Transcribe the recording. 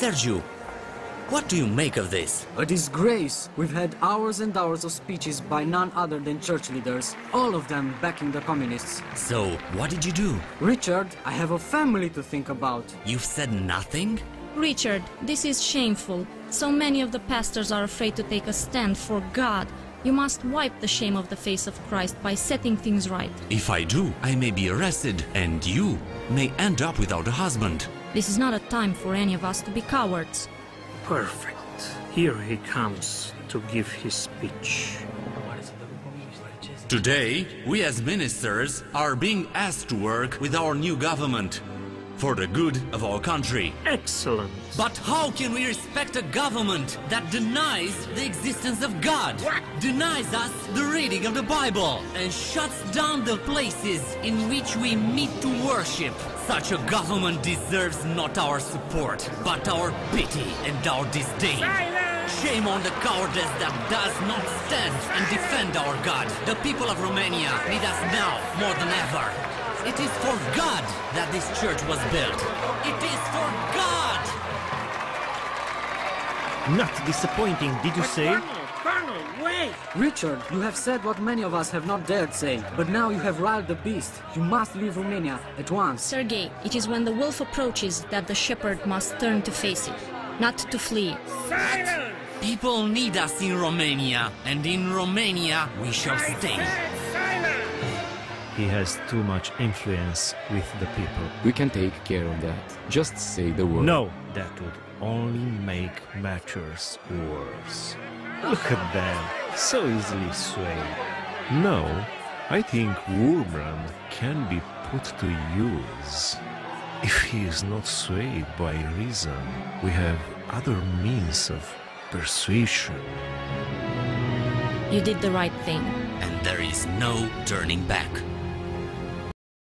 Sergio, what do you make of this? A disgrace! We've had hours and hours of speeches by none other than church leaders, all of them backing the communists. So, what did you do? Richard, I have a family to think about. You've said nothing? Richard, this is shameful. So many of the pastors are afraid to take a stand for God. You must wipe the shame of the face of Christ by setting things right. If I do, I may be arrested, and you may end up without a husband. This is not a time for any of us to be cowards. Perfect. Here he comes to give his speech. Today, we as ministers are being asked to work with our new government for the good of our country. Excellent. But how can we respect a government that denies the existence of God? What? Denies us the reading of the Bible and shuts down the places in which we meet to worship. Such a government deserves not our support, but our pity and our disdain. Silence! Shame on the cowardice that does not stand and defend our God. The people of Romania need us now more than ever. It is for God that this church was built. It is for God! Not disappointing, did you say? Colonel, Colonel, wait! Richard, you have said what many of us have not dared say, but now you have riled the beast. You must leave Romania at once. Sergei, it is when the wolf approaches that the shepherd must turn to face it, not to flee. Silence! People need us in Romania, and in Romania we shall stay. Silence! He has too much influence with the people. We can take care of that. Just say the word. No, that would only make matters worse. Look at them, so easily swayed. No, I think Wurmbrand can be put to use. If he is not swayed by reason, we have other means of persuasion. You did the right thing. And there is no turning back.